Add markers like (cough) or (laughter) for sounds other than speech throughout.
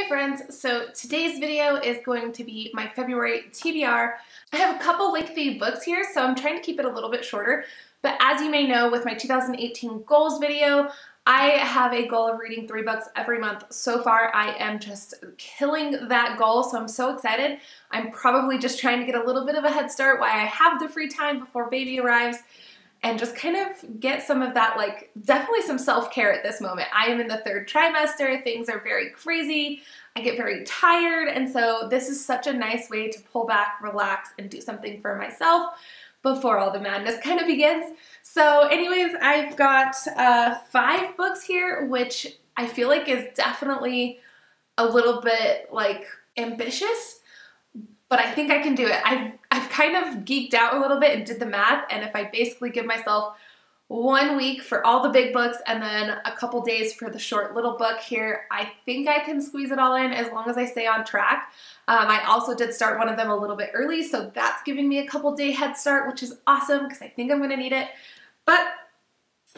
Hey friends, so today's video is going to be my February TBR. I have a couple lengthy books here, so I'm trying to keep it a little bit shorter, but as you may know with my 2018 goals video, I have a goal of reading three books every month. So far, I am just killing that goal, so I'm so excited. I'm probably just trying to get a little bit of a head start while I have the free time before baby arrives and just kind of get some of that, like, definitely some self-care at this moment. I am in the third trimester, things are very crazy, I get very tired, and so this is such a nice way to pull back, relax, and do something for myself before all the madness kind of begins. So anyways, I've got uh, five books here, which I feel like is definitely a little bit, like, ambitious, but I think I can do it. I've I've kind of geeked out a little bit and did the math, and if I basically give myself one week for all the big books and then a couple days for the short little book here, I think I can squeeze it all in as long as I stay on track. Um, I also did start one of them a little bit early, so that's giving me a couple day head start, which is awesome because I think I'm going to need it. But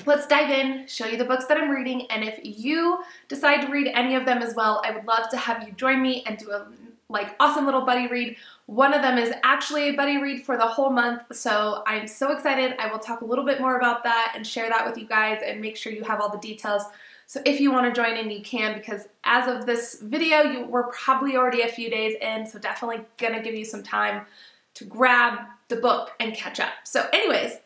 let's dive in, show you the books that I'm reading, and if you decide to read any of them as well, I would love to have you join me and do a like awesome little buddy read. One of them is actually a buddy read for the whole month, so I'm so excited. I will talk a little bit more about that and share that with you guys and make sure you have all the details. So if you want to join in, you can because as of this video, you, we're probably already a few days in, so definitely gonna give you some time to grab the book and catch up. So anyways,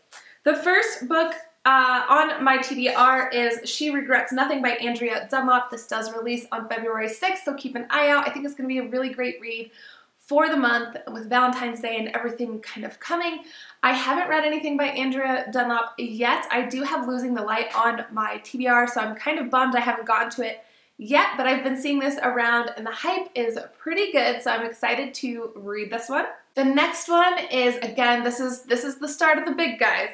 the first book uh, on my TBR is She Regrets Nothing by Andrea Dunlop. This does release on February 6th, so keep an eye out. I think it's going to be a really great read for the month with Valentine's Day and everything kind of coming. I haven't read anything by Andrea Dunlop yet. I do have Losing the Light on my TBR, so I'm kind of bummed I haven't gotten to it yet, but I've been seeing this around and the hype is pretty good, so I'm excited to read this one. The next one is, again, this is this is the start of the big guys.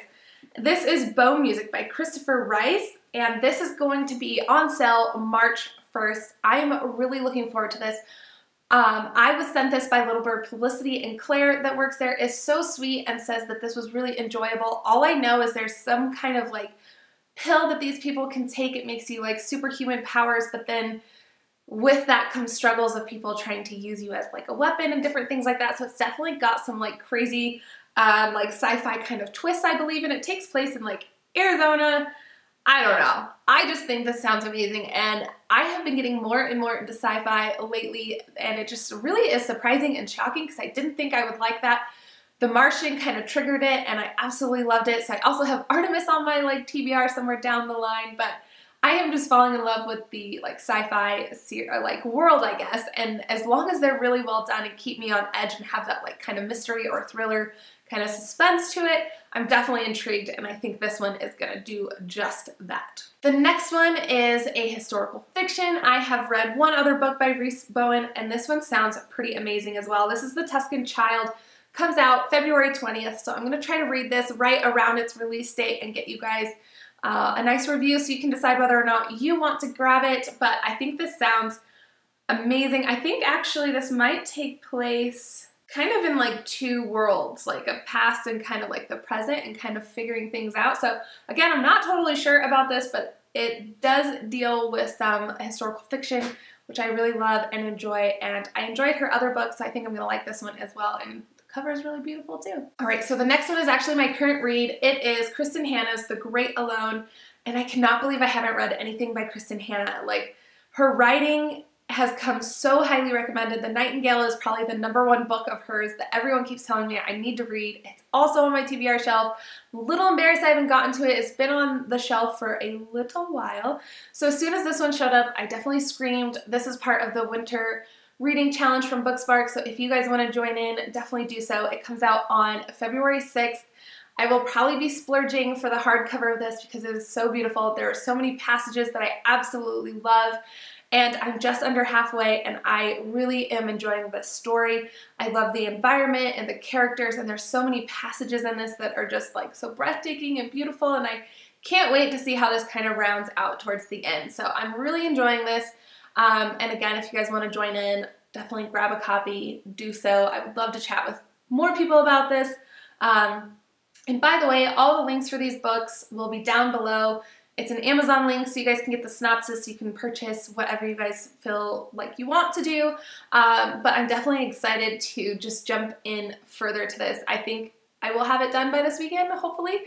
This is Bone Music by Christopher Rice, and this is going to be on sale March 1st. I am really looking forward to this. Um, I was sent this by Little Bird Publicity, and Claire that works there is so sweet and says that this was really enjoyable. All I know is there's some kind of like pill that these people can take. It makes you like superhuman powers, but then with that comes struggles of people trying to use you as like a weapon and different things like that. So it's definitely got some like crazy um, like sci-fi kind of twist, I believe, and it takes place in like Arizona. I don't know. I just think this sounds amazing, and I have been getting more and more into sci-fi lately, and it just really is surprising and shocking because I didn't think I would like that. The Martian kind of triggered it, and I absolutely loved it. So I also have (laughs) Artemis on my like TBR somewhere down the line, but I am just falling in love with the like sci-fi like world, I guess. And as long as they're really well done and keep me on edge and have that like kind of mystery or thriller kind of suspense to it, I'm definitely intrigued and I think this one is gonna do just that. The next one is a historical fiction. I have read one other book by Rhys Bowen and this one sounds pretty amazing as well. This is The Tuscan Child comes out February 20th, so I'm going to try to read this right around its release date and get you guys uh, a nice review so you can decide whether or not you want to grab it. But I think this sounds amazing. I think actually this might take place kind of in like two worlds, like a past and kind of like the present and kind of figuring things out. So again, I'm not totally sure about this, but it does deal with some historical fiction, which I really love and enjoy. And I enjoyed her other books, so I think I'm gonna like this one as well. And the cover is really beautiful too. All right, so the next one is actually my current read. It is Kristin Hannah's The Great Alone, and I cannot believe I haven't read anything by Kristen Hannah. Like, her writing has come so highly recommended. The Nightingale is probably the number one book of hers that everyone keeps telling me I need to read. It's also on my TBR shelf. A little embarrassed I haven't gotten to it. It's been on the shelf for a little while. So as soon as this one showed up, I definitely screamed. This is part of the winter reading challenge from Bookspark. So if you guys want to join in, definitely do so. It comes out on February 6th. I will probably be splurging for the hardcover of this because it is so beautiful. There are so many passages that I absolutely love and I'm just under halfway and I really am enjoying this story. I love the environment and the characters and there's so many passages in this that are just like so breathtaking and beautiful and I can't wait to see how this kind of rounds out towards the end. So I'm really enjoying this. Um, and again, if you guys want to join in, definitely grab a copy, do so. I would love to chat with more people about this. Um, and by the way, all the links for these books will be down below It's an Amazon link so you guys can get the synopsis. You can purchase whatever you guys feel like you want to do. Um, but I'm definitely excited to just jump in further to this. I think I will have it done by this weekend, hopefully.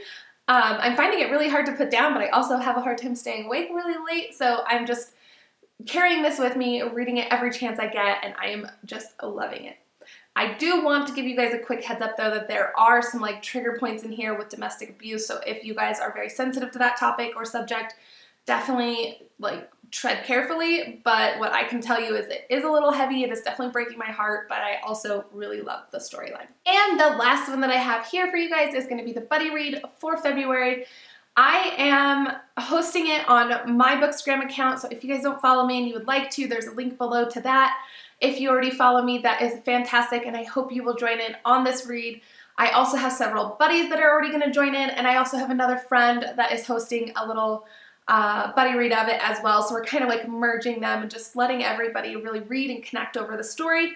Um, I'm finding it really hard to put down, but I also have a hard time staying awake really late. So I'm just carrying this with me, reading it every chance I get, and I am just loving it. I do want to give you guys a quick heads up though that there are some like trigger points in here with domestic abuse. So if you guys are very sensitive to that topic or subject, definitely like tread carefully. But what I can tell you is it is a little heavy. It is definitely breaking my heart, but I also really love the storyline. And the last one that I have here for you guys is going to be the buddy read for February. I am hosting it on my Bookstagram account, so if you guys don't follow me and you would like to, there's a link below to that. If you already follow me, that is fantastic, and I hope you will join in on this read. I also have several buddies that are already going to join in, and I also have another friend that is hosting a little uh, buddy read of it as well. So we're kind of like merging them and just letting everybody really read and connect over the story.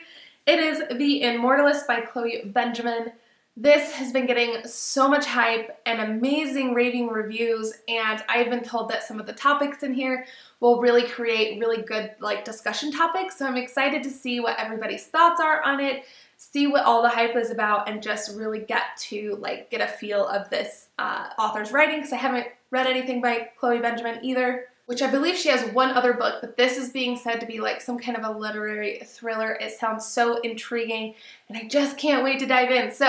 It is The Immortalist by Chloe Benjamin. This has been getting so much hype and amazing raving reviews, and I've been told that some of the topics in here will really create really good like discussion topics. So I'm excited to see what everybody's thoughts are on it, see what all the hype is about, and just really get to like get a feel of this uh, author's writing because I haven't read anything by Chloe Benjamin either which I believe she has one other book, but this is being said to be like some kind of a literary thriller. It sounds so intriguing, and I just can't wait to dive in. So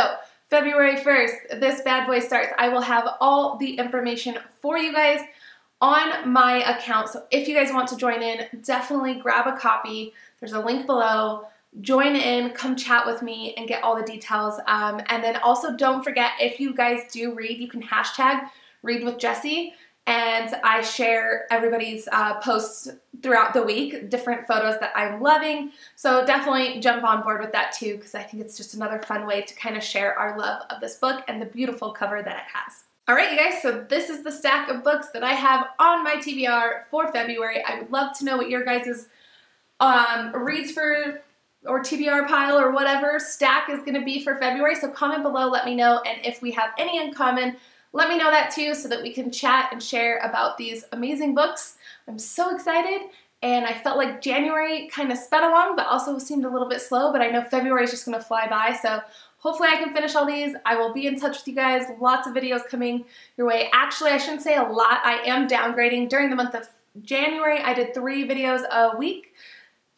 February 1st, this bad boy starts. I will have all the information for you guys on my account. So if you guys want to join in, definitely grab a copy. There's a link below. Join in, come chat with me and get all the details. Um, and then also don't forget, if you guys do read, you can hashtag read with Jessi and I share everybody's uh, posts throughout the week, different photos that I'm loving. So definitely jump on board with that too, because I think it's just another fun way to kind of share our love of this book and the beautiful cover that it has. All right, you guys, so this is the stack of books that I have on my TBR for February. I would love to know what your guys' um, reads for or TBR pile or whatever stack is going to be for February. So comment below, let me know, and if we have any in common, let me know that too so that we can chat and share about these amazing books. I'm so excited and I felt like January kind of sped along but also seemed a little bit slow but I know February is just going to fly by so hopefully I can finish all these. I will be in touch with you guys. Lots of videos coming your way. Actually, I shouldn't say a lot. I am downgrading. During the month of January, I did three videos a week.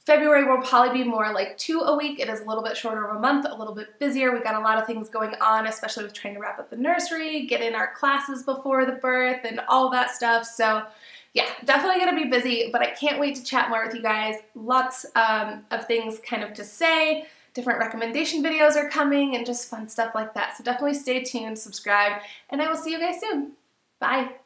February will probably be more like two a week. It is a little bit shorter of a month, a little bit busier. We got a lot of things going on, especially with trying to wrap up the nursery, get in our classes before the birth and all that stuff. So yeah, definitely gonna be busy, but I can't wait to chat more with you guys. Lots um, of things kind of to say. Different recommendation videos are coming and just fun stuff like that. So definitely stay tuned, subscribe, and I will see you guys soon. Bye.